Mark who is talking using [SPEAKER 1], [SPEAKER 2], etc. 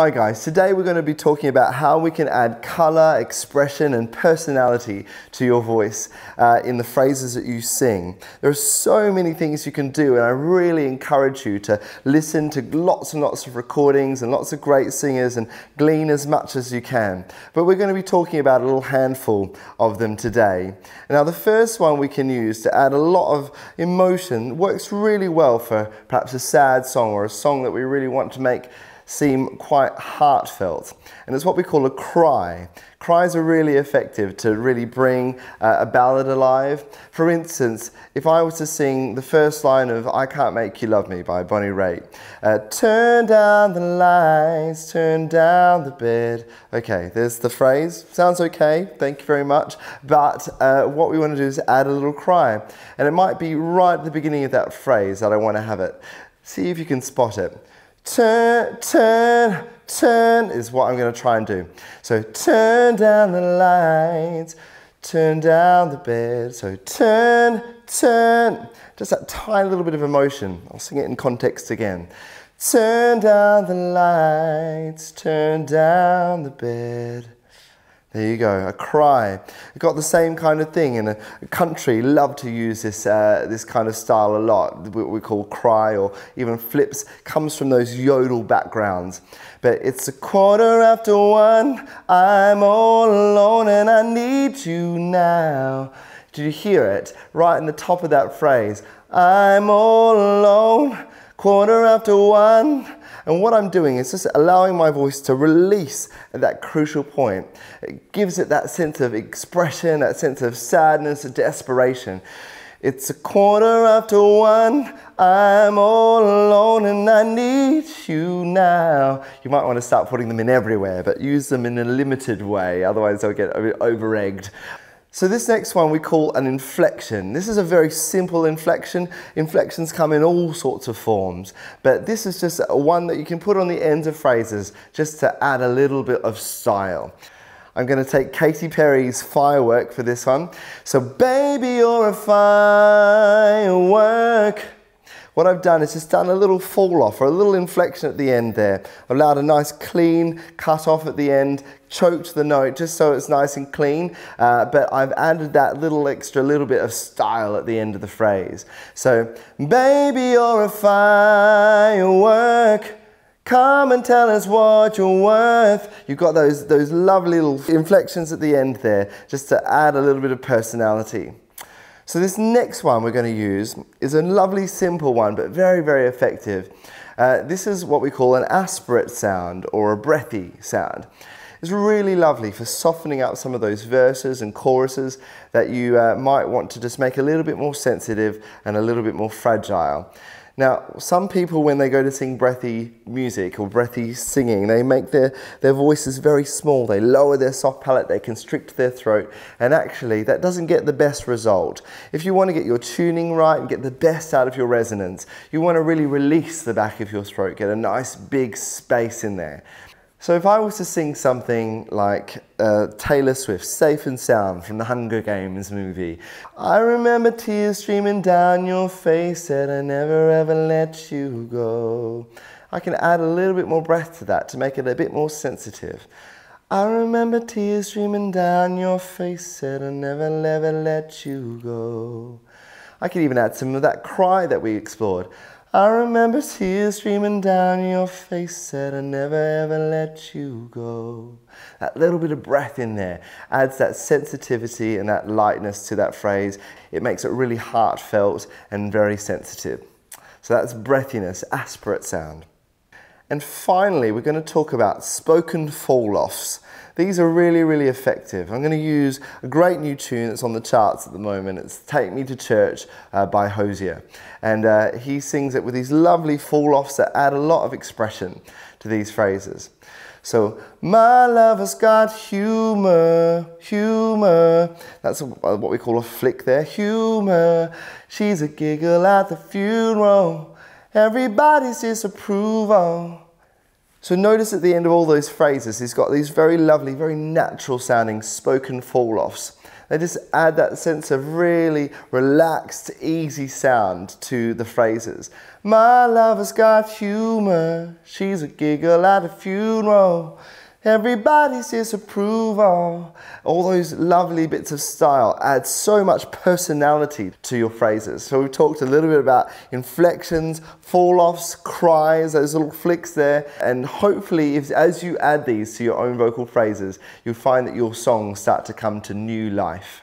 [SPEAKER 1] Hi guys, today we're going to be talking about how we can add colour, expression and personality to your voice uh, in the phrases that you sing. There are so many things you can do and I really encourage you to listen to lots and lots of recordings and lots of great singers and glean as much as you can. But we're going to be talking about a little handful of them today. Now the first one we can use to add a lot of emotion works really well for perhaps a sad song or a song that we really want to make seem quite heartfelt. And it's what we call a cry. Cries are really effective to really bring uh, a ballad alive. For instance, if I was to sing the first line of I Can't Make You Love Me by Bonnie Raitt, uh, turn down the lights, turn down the bed. Okay, there's the phrase. Sounds okay, thank you very much. But uh, what we want to do is add a little cry. And it might be right at the beginning of that phrase that I want to have it. See if you can spot it. Turn, turn, turn is what I'm going to try and do. So turn down the lights, turn down the bed. So turn, turn. Just that tiny little bit of emotion. I'll sing it in context again. Turn down the lights, turn down the bed. There you go, a cry. You've got the same kind of thing in a, country love to use this, uh, this kind of style a lot, what we call cry or even flips, comes from those yodel backgrounds. But it's a quarter after one, I'm all alone and I need you now. Did you hear it? Right in the top of that phrase, I'm all alone, quarter after one, and what I'm doing is just allowing my voice to release at that crucial point. It gives it that sense of expression, that sense of sadness, desperation. It's a quarter after one, I'm all alone and I need you now. You might want to start putting them in everywhere, but use them in a limited way, otherwise they'll get over-egged. So this next one we call an inflection. This is a very simple inflection. Inflections come in all sorts of forms, but this is just one that you can put on the ends of phrases just to add a little bit of style. I'm going to take Katy Perry's Firework for this one. So baby, you're a firework. What I've done is just done a little fall off or a little inflection at the end there. I've allowed a nice clean cut off at the end, choked the note just so it's nice and clean, uh, but I've added that little extra little bit of style at the end of the phrase. So, baby, you're a firework. Come and tell us what you're worth. You've got those, those lovely little inflections at the end there, just to add a little bit of personality. So this next one we're going to use is a lovely simple one, but very, very effective. Uh, this is what we call an aspirate sound or a breathy sound. It's really lovely for softening up some of those verses and choruses that you uh, might want to just make a little bit more sensitive and a little bit more fragile. Now, some people, when they go to sing breathy music or breathy singing, they make their, their voices very small. They lower their soft palate, they constrict their throat, and actually, that doesn't get the best result. If you want to get your tuning right and get the best out of your resonance, you want to really release the back of your throat, get a nice big space in there. So if I was to sing something like uh, Taylor Swift, Safe and Sound from the Hunger Games movie, I remember tears streaming down your face, said I never ever let you go. I can add a little bit more breath to that to make it a bit more sensitive. I remember tears streaming down your face, said I never ever let you go. I could even add some of that cry that we explored. I remember tears streaming down your face, said I never ever let you go. That little bit of breath in there adds that sensitivity and that lightness to that phrase. It makes it really heartfelt and very sensitive. So that's breathiness, aspirate sound. And finally, we're going to talk about spoken fall-offs. These are really, really effective. I'm going to use a great new tune that's on the charts at the moment. It's Take Me to Church uh, by Hozier. And uh, he sings it with these lovely fall-offs that add a lot of expression to these phrases. So, my lover's got humor, humor. That's what we call a flick there, humor. She's a giggle at the funeral. Everybody's disapproval. So notice at the end of all those phrases, he's got these very lovely, very natural sounding spoken fall offs They just add that sense of really relaxed, easy sound to the phrases. My lover's got humor, she's a giggle at a funeral. Everybody's disapproval. All those lovely bits of style add so much personality to your phrases. So we've talked a little bit about inflections, fall-offs, cries, those little flicks there. And hopefully if, as you add these to your own vocal phrases, you'll find that your songs start to come to new life.